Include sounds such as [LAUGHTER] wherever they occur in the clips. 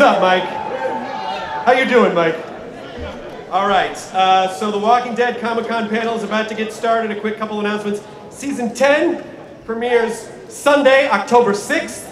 What's up, Mike? How you doing, Mike? All right. Uh, so the Walking Dead Comic Con panel is about to get started. A quick couple announcements. Season 10 premieres Sunday, October 6th.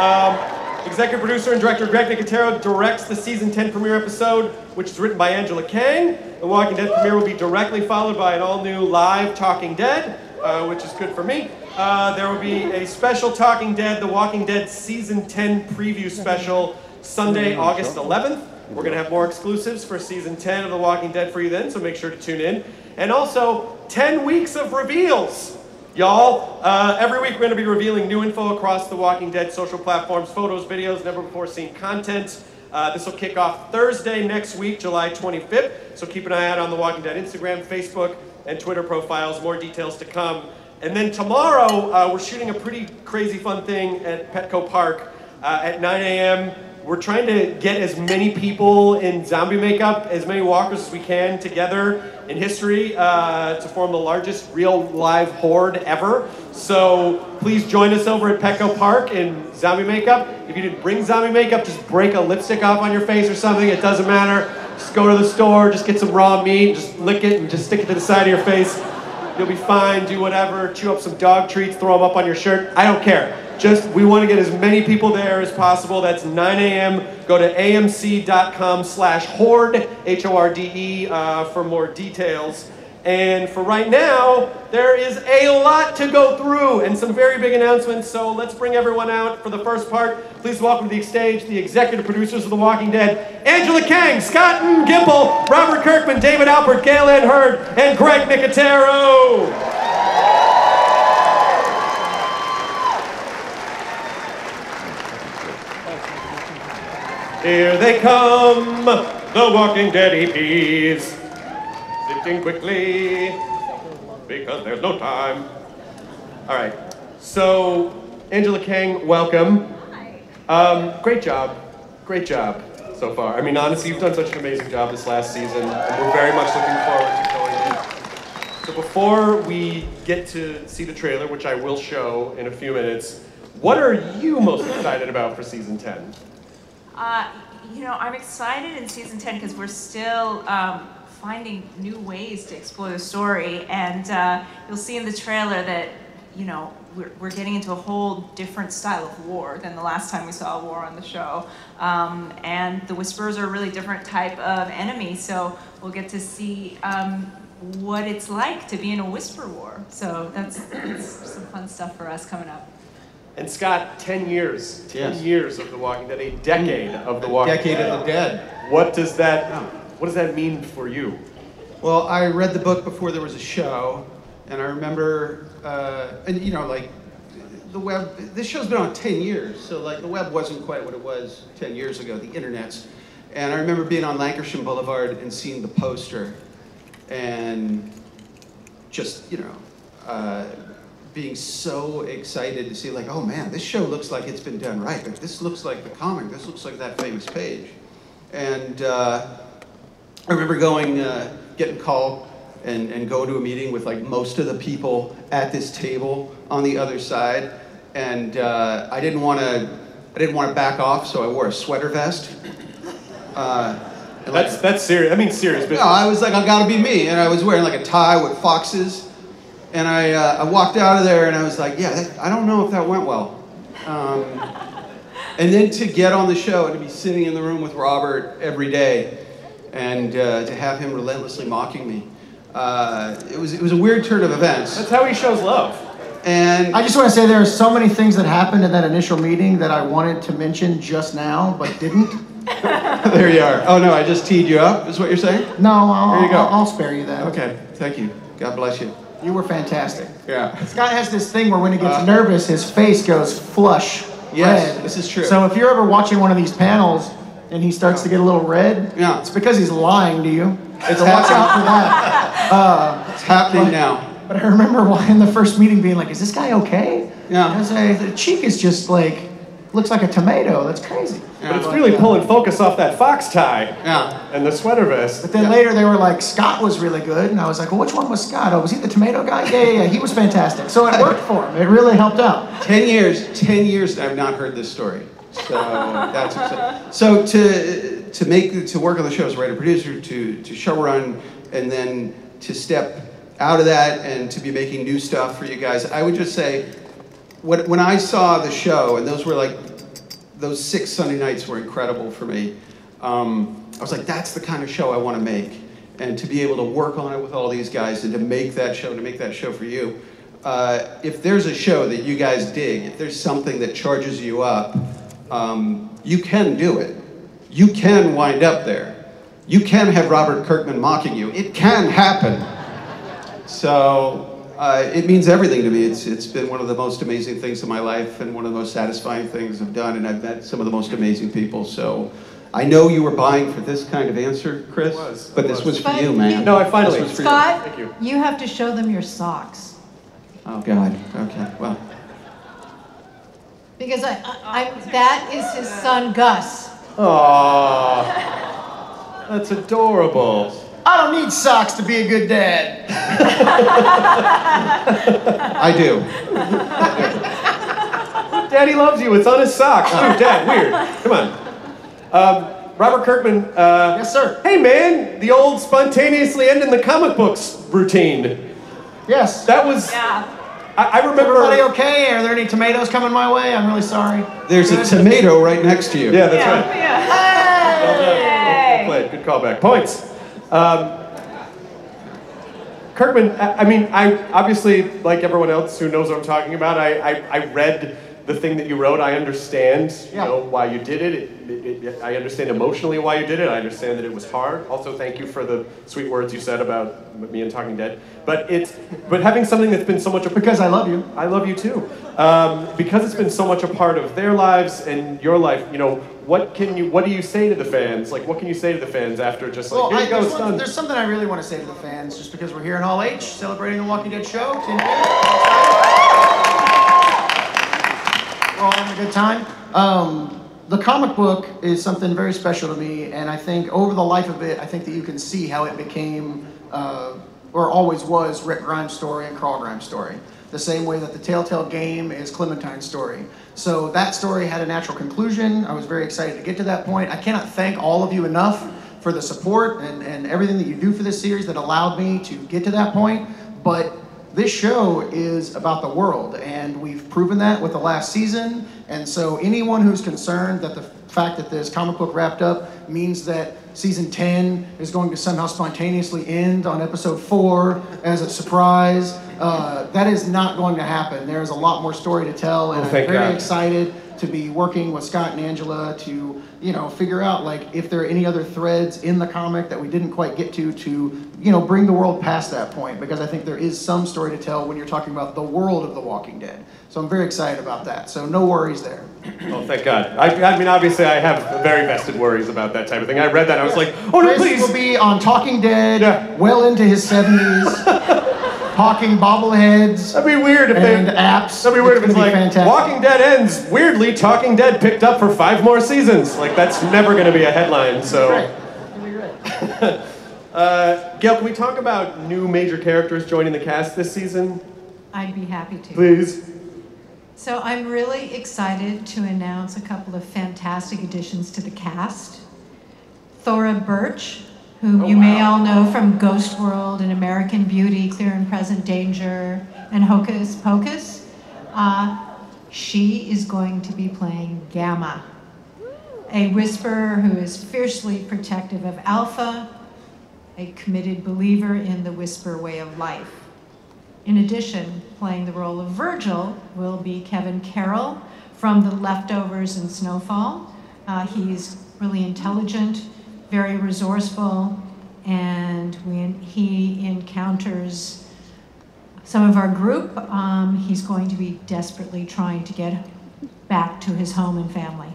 Um, executive producer and director Greg Nicotero directs the season 10 premiere episode, which is written by Angela Kang. The Walking Dead premiere will be directly followed by an all-new live Talking Dead, uh, which is good for me. Uh, there will be a special Talking Dead, The Walking Dead season 10 preview special, Sunday, August 11th. We're going to have more exclusives for season 10 of The Walking Dead for you then, so make sure to tune in. And also, 10 weeks of reveals. Y'all, uh, every week we're going to be revealing new info across the Walking Dead social platforms, photos, videos, never before seen content. Uh, this will kick off Thursday next week, July 25th. So keep an eye out on the Walking Dead Instagram, Facebook, and Twitter profiles. More details to come. And then tomorrow, uh, we're shooting a pretty crazy fun thing at Petco Park uh, at 9 a.m. We're trying to get as many people in zombie makeup, as many walkers as we can together in history uh, to form the largest real live horde ever. So please join us over at Petco Park in zombie makeup. If you didn't bring zombie makeup, just break a lipstick off on your face or something. It doesn't matter. Just go to the store, just get some raw meat, just lick it and just stick it to the side of your face. You'll be fine, do whatever, chew up some dog treats, throw them up on your shirt. I don't care. Just, we want to get as many people there as possible. That's 9 a.m. Go to amc.com slash horde, H-O-R-D-E, uh, for more details. And for right now, there is a lot to go through and some very big announcements. So let's bring everyone out for the first part. Please welcome to the stage the executive producers of The Walking Dead, Angela Kang, Scott M. Gimple, Robert Kirkman, David Alpert, Gale Anne Hurd, and Greg Nicotero. Here they come, the Walking Dead EPs. Sitting quickly, because there's no time. All right, so Angela Kang, welcome. Um, great job, great job so far. I mean, honestly, you've done such an amazing job this last season, and we're very much looking forward to going in. So before we get to see the trailer, which I will show in a few minutes, what are you most excited about for season 10? Uh, you know, I'm excited in season 10 because we're still um, finding new ways to explore the story. And uh, you'll see in the trailer that, you know, we're, we're getting into a whole different style of war than the last time we saw a war on the show. Um, and the Whisperers are a really different type of enemy. So we'll get to see um, what it's like to be in a Whisper war. So that's, that's some fun stuff for us coming up. And Scott, 10 years, 10 Yes. years of The Walking Dead, a decade of The Walking Decade Dead. of the Dead. What does that, what does that mean for you? Well, I read the book before there was a show, and I remember, uh, and you know, like the web. This show's been on 10 years, so like the web wasn't quite what it was 10 years ago. The internet's, and I remember being on Lankershim Boulevard and seeing the poster, and just you know. Uh, being so excited to see like oh man this show looks like it's been done right like this looks like the comic this looks like that famous page and uh, I remember going, uh, getting called and, and going to a meeting with like most of the people at this table on the other side. And uh, I didn't want to, I didn't want to back off, so I wore a sweater vest. Uh, like- That's, that's serious, I mean serious no. I was like, I gotta be me. And I was wearing like a tie with foxes. And I, uh, I walked out of there and I was like, yeah, that, I don't know if that went well. Um, and then to get on the show and to be sitting in the room with Robert every day and uh, to have him relentlessly mocking me, uh, it, was, it was a weird turn of events. That's how he shows love. And I just want to say there are so many things that happened in that initial meeting that I wanted to mention just now, but didn't. [LAUGHS] [LAUGHS] there you are. Oh no, I just teed you up, is what you're saying? No, I'll, There you go. I'll, I'll spare you that. Okay, thank you. God bless you. You were fantastic. Yeah. Scott has this thing where when he gets Uh, nervous, his face goes flush Yes, red. this is true. So if you're ever watching one of these panels and he starts to get a little red, Yeah. it's because he's lying to you. It's so watch happening. out for that. It's happening now. But I remember why [LAUGHS] in the first meeting being like, "Is this guy okay?" Yeah. I was like, the cheek is just like looks like a tomato. That's crazy. But it's really pulling focus off that fox tie Yeah. and the sweater vest. But then Yeah. later they were like, Scott was really good, and I was like, well, which one was Scott? Oh, was he the tomato guy? Yeah, yeah, yeah. He was fantastic. So it worked for him. It really helped out. 10 years, 10 years, I've not heard this story. So that's exciting. So to to make to work on the show as a writer producer, to to show run, and then to step out of that and to be making new stuff for you guys, I would just say, when when I saw the show, and those were like those six Sunday nights were incredible for me. Um, I was like, that's the kind of show I want to make, and to be able to work on it with all these guys and to make that show, to make that show for you. Uh, if there's a show that you guys dig, if there's something that charges you up, um, you can do it. You can wind up there. You can have Robert Kirkman mocking you. It can happen. So uh, it means everything to me. It's, it's been one of the most amazing things in my life and one of the most satisfying things I've done, and I've met some of the most amazing people. So I know you were buying for this kind of answer, Chris, was, but this was. was for But you, man. you- No, I finally- This was for you. Scott, Thank you. you have to show them your socks. Oh, God. Okay, well. Because I, I, I- that is his son Gus. Aww. That's adorable. I don't need socks to be a good dad. I do. Daddy loves you. It's on his sock. Oh, Dad, weird. Come on. Um, Robert Kirkman. Uh, Yes, sir. Hey, man, the old spontaneously ending the comic books routine. Yes. That was. Yeah. I, I Is remember. everybody okay? Are there any tomatoes coming my way? I'm really sorry. There's a tomato right next to you. Yeah, that's right. Yeah. Well done. Hey. Well played. Good callback. Points. Um, Kirkman, I, I mean, I obviously, like everyone else who knows what I'm talking about, I, I, I read the thing that you wrote. I understand, you Yeah. know, why you did it. It, it, it. I understand emotionally why you did it. I understand that it was hard. Also, thank you for the sweet words you said about me and Talking Dead. But it's, but having something that's been so much a Because I love you. I love you too. Um, because it's been so much a part of their lives and your life, you know, what can you, what do you say to the fans? Like, what can you say to the fans after just like, Well, here I, you go, there's, one- there's something I really want to say to the fans, just because we're here in Hall H celebrating the Walking Dead show. 10. We're all having a good time. Um, the comic book is something very special to me, and I think over the life of it, I think that you can see how it became, uh, or always was, Rick Grimes' story and Carl Grimes' story. The same way that the Telltale game is Clementine's story. So that story had a natural conclusion. I was very excited to get to that point. I cannot thank all of you enough for the support and, and everything that you do for this series that allowed me to get to that point. But this show is about the world, and we've proven that with the last season. And so, anyone who's concerned that the fact that this comic book wrapped up means that season 10 is going to somehow spontaneously end on episode 4 as a surprise, uh, that is not going to happen. There is a lot more story to tell, and Oh, I'm very God. excited to be working with Scott and Angela to, you know, figure out like if there are any other threads in the comic that we didn't quite get to to, you know, bring the world past that point because I think there is some story to tell when you're talking about the world of The Walking Dead. So I'm very excited about that. So no worries there. oh, thank God. I, I mean, obviously, I have very vested worries about that type of thing. I read that, and I was like, oh no, Chris please. will be on Talking Dead, Yeah. well into his 70s, hawking [LAUGHS] bobbleheads That'd be weird if and they. apps. That'd be weird if it's like fantastic. Walking Dead ends. Weirdly, Talking Dead picked up for five more seasons. Like that's never going to be a headline. So. Right. [LAUGHS] It'll be great. Uh, Gale, can we talk about new major characters joining the cast this season, I'd be happy to. please? So I'm really excited to announce a couple of fantastic additions to the cast. Thora Birch, whom Oh, you may all know from Ghost World and American Beauty, Clear and Present Danger, and Hocus Pocus. Uh, she is going to be playing Gamma, a whisperer who is fiercely protective of Alpha, a committed believer in the Whisper way of life. In addition, playing the role of Virgil will be Kevin Carroll from The Leftovers and Snowfall. Uh, he's really intelligent, very resourceful, and when he encounters some of our group, um, he's going to be desperately trying to get back to his home and family.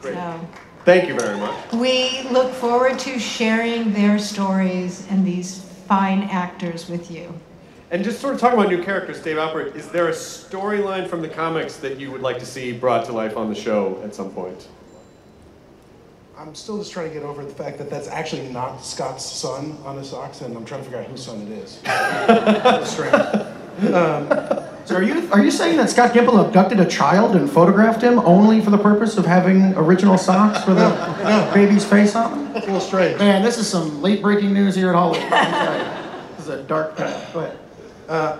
Great. So Thank you very much. we look forward to sharing their stories and these fine actors with you. And just sort of talking about new characters, Dave Alpert, is there a storyline from the comics that you would like to see brought to life on the show at some point? I'm still just trying to get over the fact that that's actually not Scott's son on his socks, and I'm trying to figure out whose son it is. [LAUGHS] Strange. Um, So are you are you saying that Scott Gimple abducted a child and photographed him only for the purpose of having original socks with a baby's face on them? It's a little strange. Man, this is some late breaking news here at Hollywood. let me tell you. This is a dark path. Go ahead. Uh,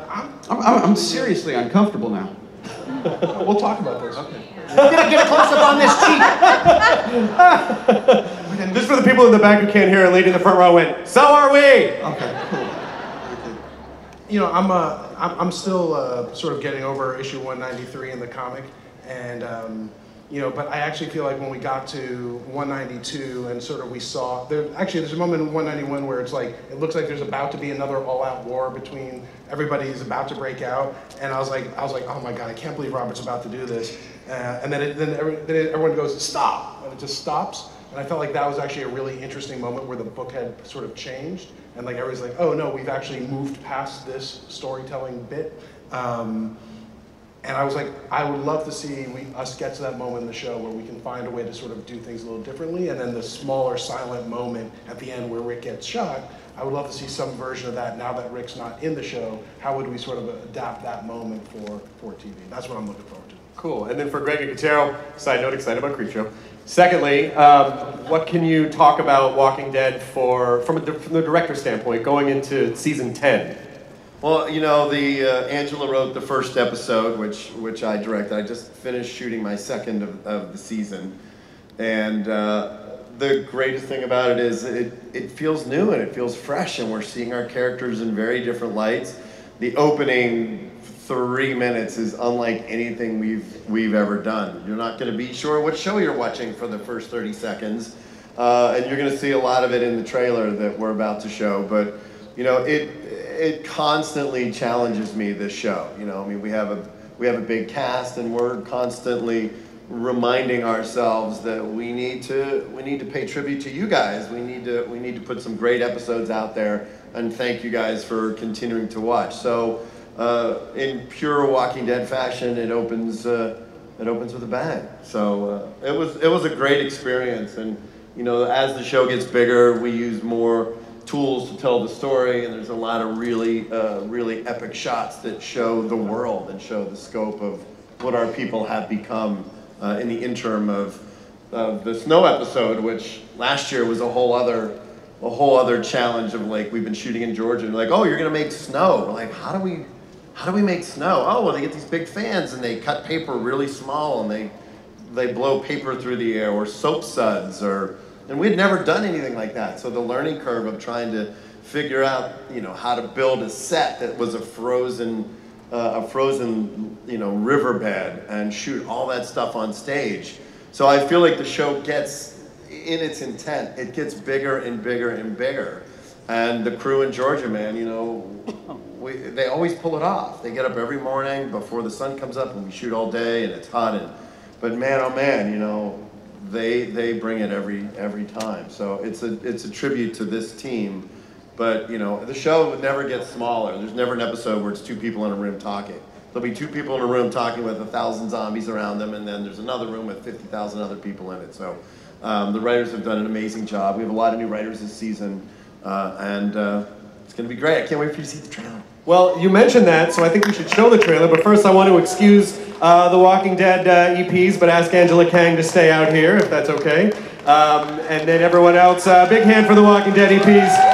I'm, I'm, I'm seriously uncomfortable now. [LAUGHS] We'll talk about this. Okay. We're gonna get a close up on this cheek. [LAUGHS] Just for the people in the back who can't hear, a lady in the front row went, So are we! Okay, cool. You know, I'm uh, I'm, still uh, sort of getting over issue 193 in the comic, and um, you know, but I actually feel like when we got to 192 and sort of we saw there actually there's a moment in 191 where it's like it looks like there's about to be another all-out war between everybody's about to break out, and I was like I was like oh my god I can't believe Robert's about to do this, uh, and then it, then, every, then everyone goes stop! And it just stops. And I felt like that was actually a really interesting moment where the book had sort of changed, and like everybody's like, "Oh no, we've actually moved past this storytelling bit." Um, and I was like, I would love to see we, us get to that moment in the show where we can find a way to sort of do things a little differently, and then the smaller silent moment at the end where Rick gets shot. I would love to see some version of that now that Rick's not in the show. How would we sort of adapt that moment for for TV? That's what I'm looking forward to. Cool. And then for Greg Nicotero, side note, excited about Creepshow. Secondly, um, what can you talk about Walking Dead for from, a, from the director standpoint going into season 10? Well, you know, the uh, Angela wrote the first episode, which which I directed. I just finished shooting my second of, of the season, and uh, the greatest thing about it is it it feels new and it feels fresh, and we're seeing our characters in very different lights. The opening three minutes is unlike anything we've we've ever done. You're not going to be sure what show you're watching for the first 30 seconds, uh, and you're going to see a lot of it in the trailer that we're about to show. But you know, it it constantly challenges me. This show, you know, I mean, we have a we have a big cast, and we're constantly reminding ourselves that we need to we need to pay tribute to you guys. We need to we need to put some great episodes out there, and thank you guys for continuing to watch. So, uh, in pure Walking Dead fashion, it opens uh, it opens with a bang. So uh, it was it was a great experience, and you know, as the show gets bigger, we use more tools to tell the story, and there's a lot of really, uh, really epic shots that show the world and show the scope of what our people have become uh, in the interim of, of the snow episode, which last year was a whole other, a whole other challenge of like we've been shooting in Georgia and like, oh, you're gonna make snow. We're like, how do we, how do we make snow? Oh, well, they get these big fans and they cut paper really small and they, they blow paper through the air or soap suds or and we'd never done anything like that. So the learning curve of trying to figure out, you know, how to build a set that was a frozen, uh, a frozen, you know, riverbed and shoot all that stuff on stage. So I feel like the show gets, in its intent, it gets bigger and bigger and bigger. And the crew in Georgia, man, you know, [LAUGHS] we, they always pull it off. They get up every morning before the sun comes up and we shoot all day and it's hot. And, but man, oh man, you know, they they bring it every every time. So it's a it's a tribute to this team. But you know, the show never gets smaller. There's never an episode where it's two people in a room talking. There'll be two people in a room talking with a thousand zombies around them, and then there's another room with fifty thousand other people in it. So um, the writers have done an amazing job. We have a lot of new writers this season, uh, and uh, it's going to be great. I can't wait for you to see the trailer. Well, you mentioned that, so I think we should show the trailer. But first, I want to excuse uh, the Walking Dead uh, EPs, but ask Angela Kang to stay out here if that's okay. Um, and then everyone else, uh, big hand for the Walking Dead EPs.